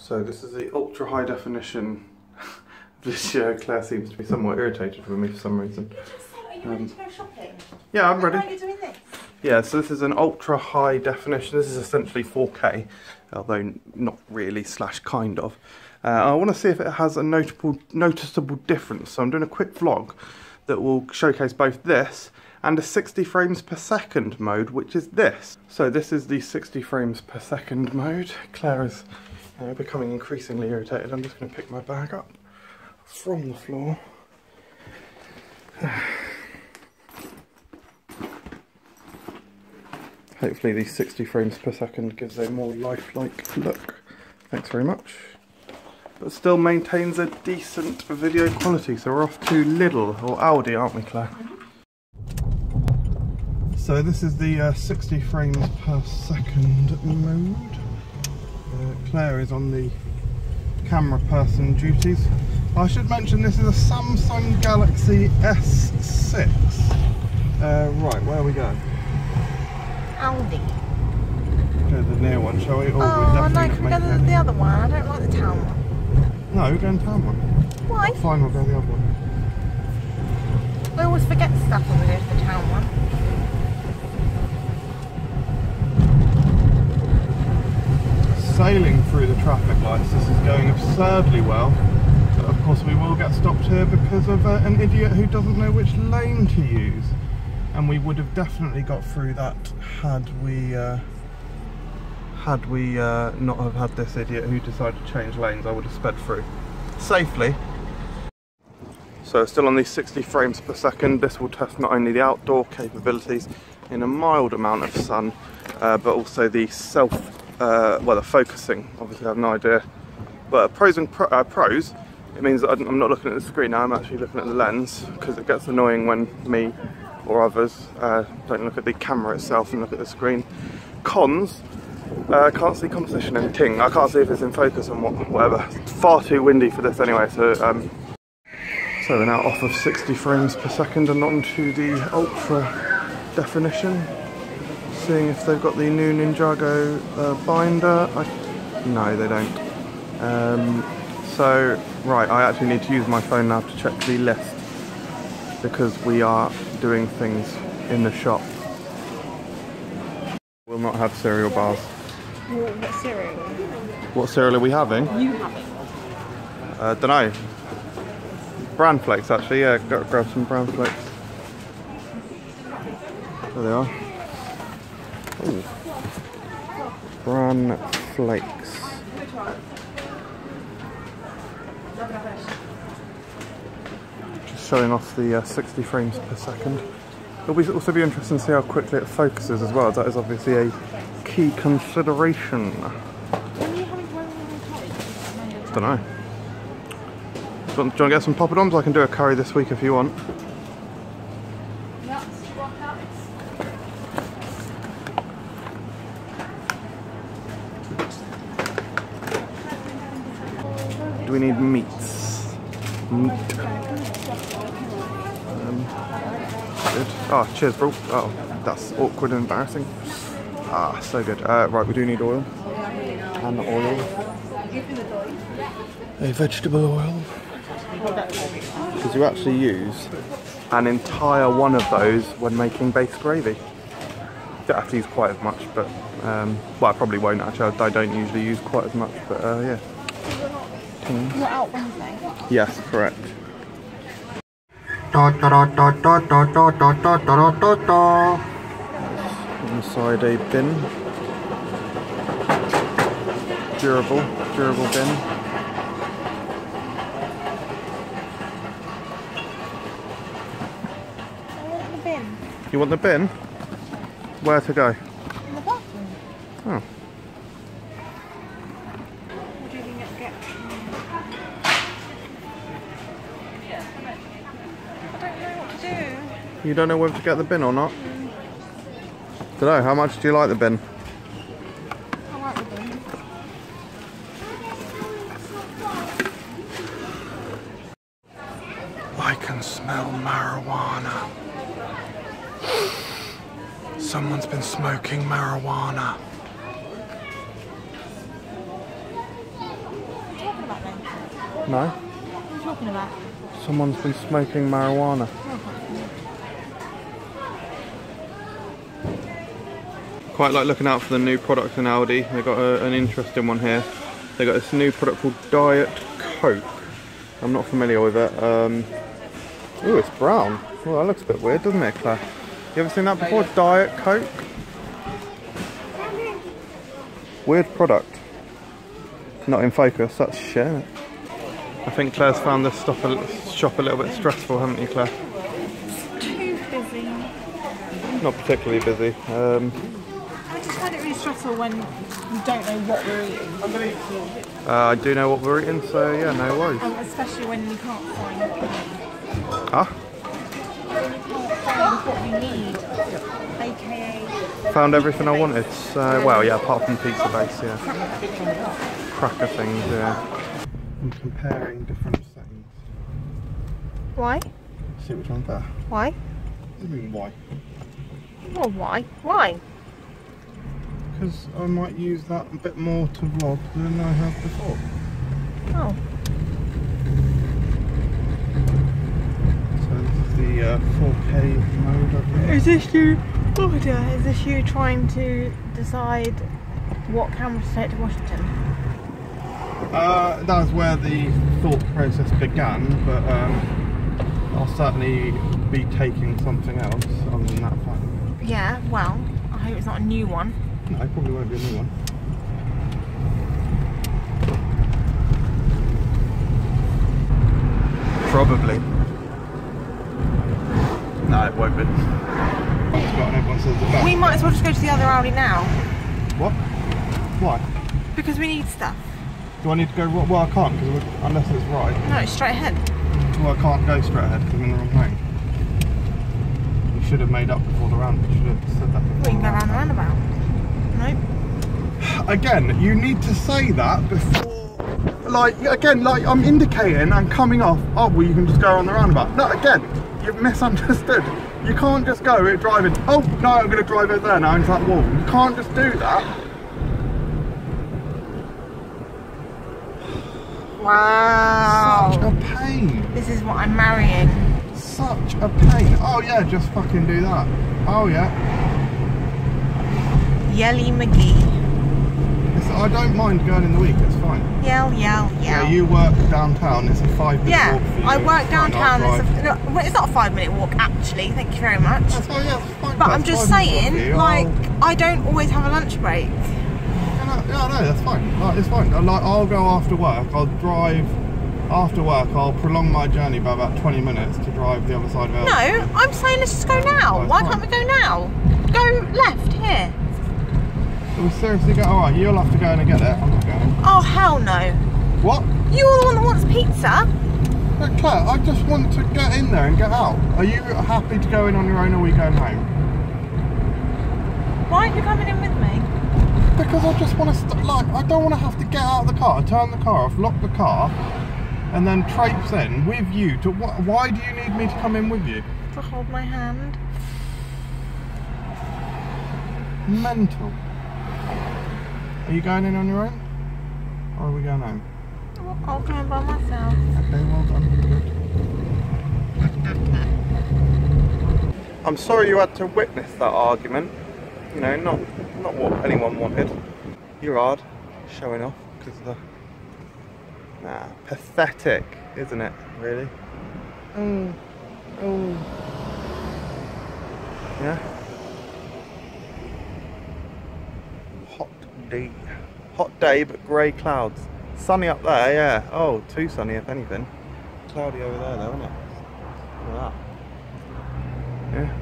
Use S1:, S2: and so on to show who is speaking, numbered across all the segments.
S1: So this is the ultra high definition. this year Claire seems to be somewhat irritated with me for some reason.
S2: Are you ready to go shopping?
S1: Yeah, I'm ready.
S2: are you doing this?
S1: Yeah, so this is an ultra high definition. This is essentially 4K, although not really slash kind of. Uh, I want to see if it has a notable noticeable difference. So I'm doing a quick vlog that will showcase both this and a 60 frames per second mode, which is this. So this is the 60 frames per second mode. Claire is uh, becoming increasingly irritated. I'm just going to pick my bag up from the floor. Hopefully the 60 frames per second gives a more lifelike look. Thanks very much. But still maintains a decent video quality, so we're off to Lidl, or Aldi, aren't we Claire? So this is the uh, 60 frames per second mode. Claire is on the camera person duties. I should mention this is a Samsung Galaxy S6. Uh, right, where are we going?
S2: Aldi.
S1: Go to the near one, shall we? Or
S2: Oh, no, can we go to the other one? I don't like the town one.
S1: No, we're going town one.
S2: Why?
S1: Fine, we'll go the other one.
S2: I always forget stuff when we go to the town one.
S1: Sailing through the traffic lights, this is going absurdly well. But of course, we will get stopped here because of uh, an idiot who doesn't know which lane to use. And we would have definitely got through that had we uh, had we uh, not have had this idiot who decided to change lanes. I would have sped through safely. So still on these 60 frames per second, this will test not only the outdoor capabilities in a mild amount of sun, uh, but also the self, uh, well the focusing, obviously I have no idea. But pros and pro, uh, pros, it means I'm not looking at the screen now, I'm actually looking at the lens, because it gets annoying when me or others uh, don't look at the camera itself and look at the screen. Cons, uh, I can't see composition and ting, I can't see if it's in focus and what, whatever. It's far too windy for this anyway, so um, so we're now off of 60 frames per second and onto the ultra definition. Seeing if they've got the new Ninjago uh, binder. I, no, they don't. Um, so, right, I actually need to use my phone now to check the list because we are doing things in the shop. We'll not have cereal bars.
S2: What cereal?
S1: What cereal are we having?
S2: You have it.
S1: Uh, don't know. Bran flakes, actually. Yeah, got to grab some bran flakes. There they are. Ooh. Bran flakes. Just showing off the uh, 60 frames per second. It'll be, also be interesting to see how quickly it focuses as well. That is obviously a key consideration. I don't know. Do you, want, do you want to get some poppadoms? I can do a curry this week if you want. Do we need meats? Meat. Um, good. Oh, cheers, bro. Oh, that's awkward and embarrassing. Ah, so good. Uh, right, we do need oil. And oil. A vegetable oil. Because you actually use an entire one of those when making base gravy. Don't have to use quite as much, but um, well, I probably won't actually. I don't usually use quite as much, but uh, yeah. Ting.
S2: You're out Wednesday.
S1: Yes, correct. Inside a bin. Durable, durable bin.
S2: I want the bin.
S1: You want the bin? Where to go?
S2: In the bathroom.
S1: Oh.
S2: What do you think it get? I don't know what to do.
S1: You don't know whether to get the bin or not? Dunno, how much do you like the bin?
S2: I like the bin.
S1: I can smell marijuana. Someone's been smoking marijuana. No?
S2: What are you talking about?
S1: Someone's been smoking marijuana. Quite like looking out for the new products in Aldi. They've got a, an interesting one here. They've got this new product called Diet Coke. I'm not familiar with it. Um, ooh, it's brown. Oh, that looks a bit weird, doesn't it, Claire? You ever seen that before? Diet Coke? Weird product. Not in focus, that's shit. I think Claire's found this stuff a, shop a little bit stressful, haven't you, Claire?
S2: Too busy.
S1: Not particularly busy. Um,
S2: I just find it really stressful when you don't know what we're eating.
S1: uh, I do know what we're eating, so yeah, no worries.
S2: And especially when you can't find,
S1: Huh?
S2: find need. AKA
S1: Found everything I wanted. So, well, yeah, apart from pizza base, yeah. Cracker things, yeah. I'm comparing different settings.
S2: Why?
S1: See which one's better.
S2: Why?
S1: What do you mean, why?
S2: Well, why? Why?
S1: Because I might use that a bit more to vlog than I have before.
S2: Oh.
S1: So this is the uh, 4K mode, I believe.
S2: Is this you? Oh dear, is this you trying to decide what camera to take to Washington?
S1: Uh, that was where the thought process began, but um, I'll certainly be taking something else other than that fine.
S2: Yeah, well, I hope it's not a new one.
S1: No, it probably won't be a new one. Probably. No, it won't be. It's got and everyone says the best.
S2: We might as well just go to the other Aldi now
S1: What? Why?
S2: because we need stuff.
S1: Do I need to go? Well, I can't because unless it's right.
S2: No, it's straight ahead.
S1: Well, I can't go straight ahead because I'm in the wrong lane. You should have made up before the round. You should have said that before.
S2: We can go
S1: the
S2: round the roundabout. Nope.
S1: Again, you need to say that before. Like again, like I'm indicating and coming off. Oh well, you can just go on the roundabout. No, again, you've misunderstood. You can't just go it driving. Oh no, I'm going to drive over there now into that wall. You can't just do that.
S2: Wow.
S1: Such a pain.
S2: This is what I'm marrying.
S1: Such a pain. Oh yeah, just fucking do that. Oh yeah.
S2: Yelly McGee.
S1: It's, I don't mind going in the week. It's fine.
S2: Yell, yell, yell.
S1: Yeah, you work downtown. It's a five minute
S2: Yeah,
S1: walk for you.
S2: I work downtown. It's, a, no, well, it's not a five minute walk actually. Thank you very much.
S1: That's fine, yeah, it's fine.
S2: But I'm just
S1: five minutes walk for
S2: saying, like,
S1: I'll-
S2: I don't always have a lunch break.
S1: Yeah, no, yeah, no, that's fine. Like, it's fine. I- Like, I'll go after work. I'll drive after work. I'll prolong my journey by about 20 minutes to drive the other side of it.
S2: No, I'm saying let's just go now. Why can't we go now? Go left here.
S1: We seriously go. All right, you'll have to go in and get it. I'm not going.
S2: Oh hell no!
S1: What?
S2: You're the one that wants pizza.
S1: Look, Claire, I just want to get in there and get out. Are you happy to go in on your own or are we going home?
S2: Why aren't you coming in with me?
S1: Because I just want to, st- like, I don't want to have to get out of the car, turn the car off, lock the car, and then traipse in with you. To wh- Why do you need me to come in with you?
S2: To hold my hand.
S1: Mental. Are you going in on your own? Or are we going home?
S2: Well, I'll go by myself.
S1: Okay, well done. I'm sorry you had to witness that argument. You know, not not what anyone wanted. You're hard, showing off because the nah, pathetic, isn't it? Really? Oh, oh, yeah. Hot hot day, but grey clouds. Sunny up there, yeah. Oh, too sunny if anything. Cloudy over there though, isn't it? Look at that. Yeah.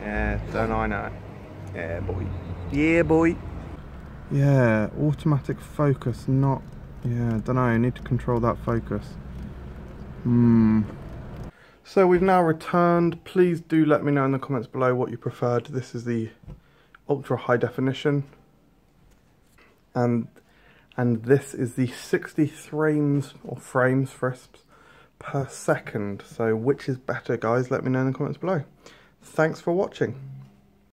S1: Yeah, don't I know. Yeah, boy. Yeah, boy. Yeah, automatic focus, not. Yeah, don't know. I need to control that focus. Hmm. So we've now returned. Please do let me know in the comments below what you preferred. This is the ultra high definition. And and this is the 60 frames or frames frisps per second. So which is better guys? Let me know in the comments below. Thanks for watching.